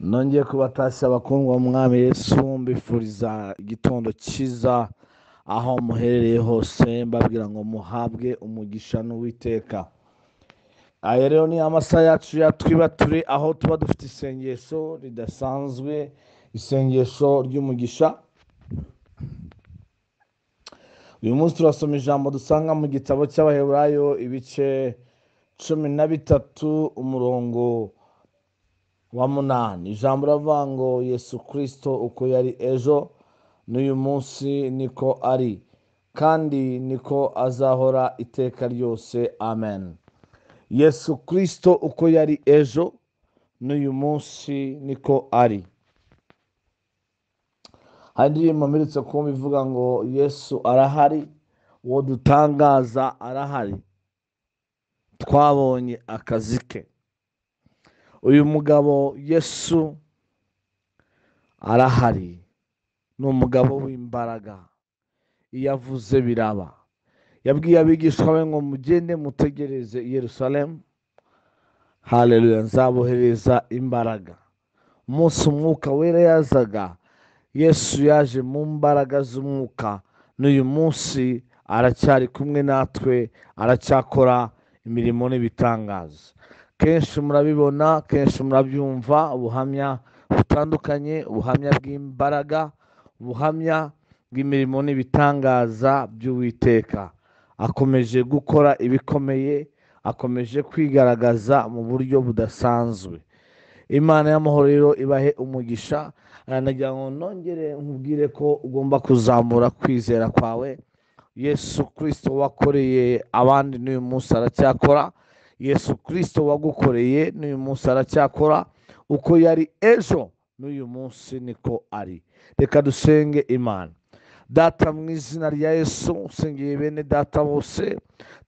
nongeye kubatashya abakundwa b'umwami Yesu mbifuriza igitondo cyiza aho muherereye hose mbabwira ngo muhabwe umugisha n'uwiteka. Aya rero ni amasaha yacu ya twibature aho tuba dufite isengesho ridasanzwe isengesho ry'umugisha. Uyu munsi turasoma ijambo dusanga mu gitabo cy'abaheburayo ibice cumi na bitatu umurongo wa munani ijambo riravuga ngo yesu kirisito uko yari ejo n'uyu munsi niko ari. Kandi niko azahora iteka ryose. Amen. Yesu kirisito uko yari ejo n'uyu munsi niko ari. Hari indirimbo mperutse kumva ivuga ngo yesu arahari uwo dutangaza arahari. Twabonye akazi ke. Uyu mugabo yesu arahari. Ni umugabo w'imbaraga. Iyo avuze biraba. Yabwiye abigishwa be ngo mugende mutegereze i yerusalemu. Hareruya nzabohereza imbaraga. Umunsi umwuka wera yazaga. Yesu yaje mu mbaraga z'umwuka. N'uyu munsi aracyari kumwe natwe aracyakora imirimo n'ibitangaza. Kenshi murabibona kenshi murabyumva ubuhamya butandukanye ubuhamya bw'imbaraga ubuhamya bw'imirimo n'ibitangaza by'uwiteka. Akomeje gukora ibikomeye akomeje kwigaragaza mu buryo budasanzwe. Imana y'amahoro rero ibahe umugisha nagira ngo nongere nkubwire ko ugomba kuzamura kwizera kwawe. Yesu kirisito wakoreye abandi n'uyu munsi aracyakora. Yesu kirisito wagukoreye n'uyu munsi aracyakora uko yari ejo n'uyu munsi niko ari. Reka dusenge imana. Data mu izina rya yesu usengeye bene data bose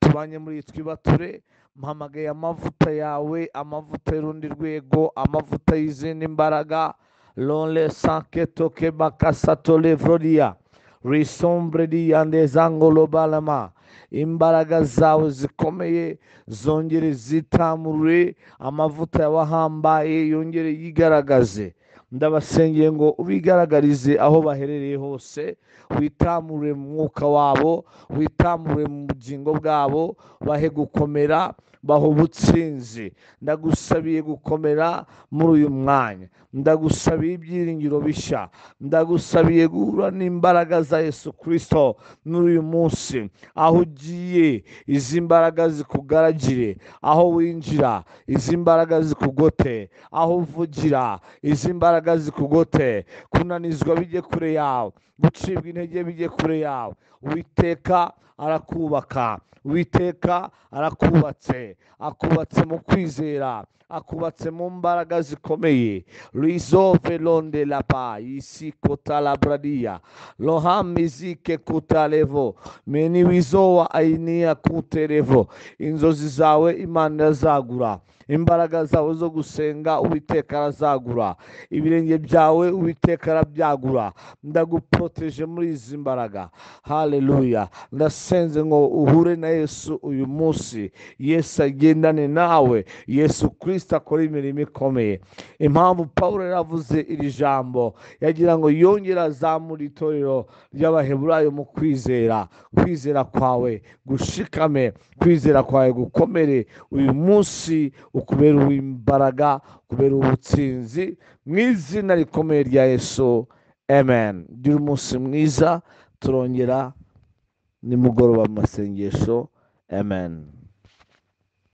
tubanye muri twibature mpamagaye amavuta yawe amavuta y'urundi rwego amavuta y'izindi mbaraga lole sanketoke bakasatole voriya risombre diyandezangolo balama. Imbaraga zawe zikomeye zongere zitamurure amavuta yawahambaye yongere yigaragaze. Ndabasengeye ngo ubigaragarize aho baherereye hose witamure mu mwuka wabo witamure mu bugingo bwabo bahe gukomera baha ubutsinzi ndagusabiye gukomera muri uyu mwanya. Ndagusabiye ibyiringiro bishya. Ndagusabiye guhura n'imbaraga za yesu kirisito muri uyu munsi. Aho ugiye izi mbaraga zikugaragire. Aho winjira izi mbaraga zikugote. Aho uvugira izi mbaraga zikugote. Kunanizwa bijye kure yawe. Gucibwa intege bijye kure yawe. Uwiteka arakubaka. Uwiteka arakubatse. Akubatse mu kwizera. Akubatse mu mbaraga zikomeye. Rizove londe lapa isi kotalabradiya lohamizike kutalevo meni wizowa ainiya kuterevo inzozi zawe imana irazagura imbaraga zawe zo gusenga uwiteka arazagura. Ibirenge byawe uwiteka arabyagura. Ndaguporoteje muri izi mbaraga. Haleluya. Ndasenze ngo uhure na yesu uyu munsi. Yesu agendane nawe. Yesu kirisita akora imirimo ikomeye. Impamvu paul yaravuze iri jambo yagira ngo yongere azamure itorero ry'abaheburayo mu kwizera. Kwizera kwawe gushikame kwizera kwawe gukomere. Uyu munsi ukubera uw'imbaraga kubera ubutsinzi mu izina rikomeye rya yesu amen. Gira umunsi mwiza turongera nimugoroba mu masengesho amen.